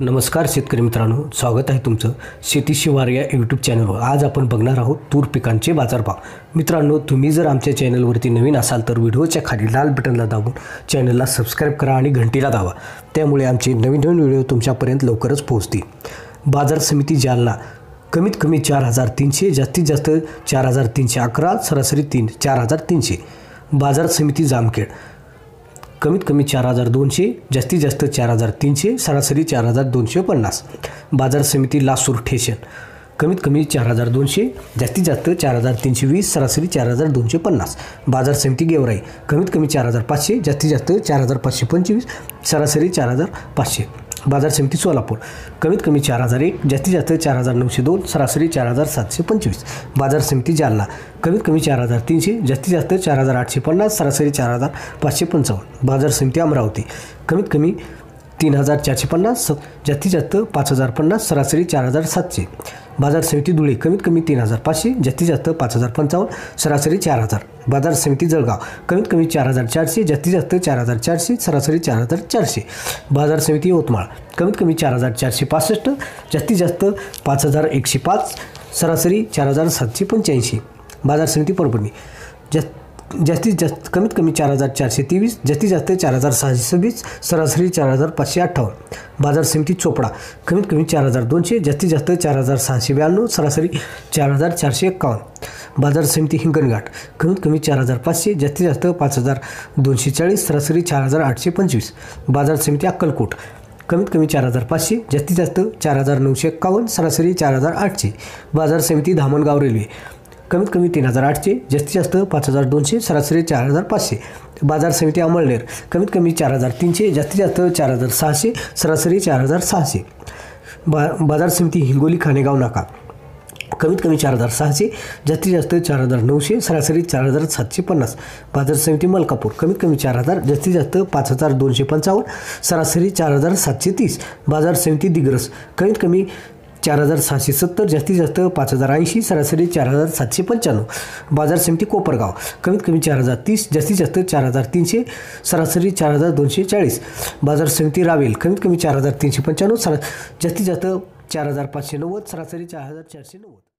नमस्कार शेतकरी मित्रांनो स्वागत आहे तुमचं शेती शिवार या यूट्यूब चॅनलवर आज आपण बघणार आहोत तूर पिकांचे बाजारभाव. मित्रांनो तुम्ही जर आमच्या चॅनलवरती नवीन असाल तर व्हिडिओच्या खाली लाल बटनला दाबून चॅनलला सबस्क्राईब करा आणि घंटीला दावा त्यामुळे आमचे नवीन नवीन व्हिडिओ तुमच्यापर्यंत लवकरच पोहोचतील. बाजार समिती जालना कमीत कमी चार हजार तीनशे जास्तीत जास्त चार हजार तीनशे अकरा सरासरी तीन चार हजार तीनशे. बाजार समिती जामखेड कमीत कमी चार हजार दोनशे जास्तीत जास्त चार हजार तीनशे सरासरी चार हजार दोनशे पन्नास. बाजार समिती लासूर ठेशन. कमीत कमी चार हजार दोनशे जास्तीत जास्त चार हजार तीनशे वीस सरासरी चार हजार दोनशे पन्नास. बाजार समिती गेवराई. कमीत कमी चार हजार पाचशे जास्तीत जास्त चार हजार पाचशे पंचवीस सरासरी चार हजार पाचशे. बाजार समिती सोलापूर. कमीत कमी चार हजार एक जास्तीत जास्त चार हजार नऊशे दोन सरासरी चार हजार सातशे पंचवीस. बाजार समिती जालना. कमीत कमी चार हजार तीनशे जास्तीत जास्त चार हजार आठशे पन्नास सरासरी चार हजार पाचशे पंचावन्न. बाजार समिती अमरावती. कमीत कमी तीन हजार चारशे पन्नास जास्तीत जास्त पाच हजार पन्नास सरासरी चार हजार सातशे. बाजार समिती धुळे कमीत कमी तीन हजार पाचशे जास्तीत जास्त पाच हजार पंचावन्न सरासरी चार हजार. बाजार समिती जळगाव कमीत कमी चार हजार चारशे जास्तीत जास्त चार हजार चारशे सरासरी चार हजार चारशे. बाजार समिती यवतमाळ कमीत कमी चार हजार चारशे पासष्ट जास्तीत जास्त पाच हजार एकशे पाच सरासरी चार हजार सातशे पंच्याऐंशी. बाजार समिती परभणी जास्त जास्तीत जास्त कमीत कमी चार हजार चारशे तेवीस जास्तीत जास्त चार हजार सहाशे सव्वीस सरासरी चार हजार पाचशे अठ्ठावन्न बाजार समिती चोपडा कमीत कमी चार हजार दोनशे जास्तीत जास्त चार हजार सहाशे ब्याण्णव सरासरी चार हजार चारशे एक्कावन्न बाजार समिती हिंगणघाट कमीत कमी चार हजार पाचशे जास्तीत जास्त पाच हजार दोनशे चाळीस सरासरी चार हजार आठशे पंचवीस बाजार समिती अक्कलकोट कमीत कमी चार हजार पाचशे जास्तीत जास्त चार हजार नऊशे एक्कावन्न सरासरी चार हजार आठशे बाजार समिती धामणगाव रेल्वे कमीत कमी तीन हजार आठशे जास्तीत जास्त पाच हजार दोनशे सरासरी चार हजार पाचशे. बाजार समिती अमळनेर कमीत कमी चार हजार तीनशे जास्तीत जास्त चार हजार सहाशे सरासरी चार हजार सहाशे. बा बाजार समिती हिंगोली खानेगाव नाका. कमीत कमी चार हजार सहाशे जास्तीत जास्त चार हजार नऊशे सरासरी चार हजार सातशे पन्नास. बाजार समिती मलकापूर कमीत कमी चार हजार जास्तीत जास्त पाच हजार दोनशे पंचावन्न सरासरी चार हजार सातशे तीस. बाजार समिती दिग्रस कमीत कमी चार हजार सहाशे सत्तर जास्तीत जास्त पाच हजार ऐंशी सरासरी चार हजार सातशे पंच्याण्णव. बाजार समिती कोपरगाव. कमीत कमी चार हजार तीस जास्तीत जास्त चार हजार तीनशे सरासरी चार हजार दोनशे चाळीस. बाजार समिती रावेल. कमीत कमी चार हजार तीनशे पंच्याण्णव सरा जास्तीत जास्त चार हजार पाचशे नव्वद सरासरी चार हजार चारशे नव्वद.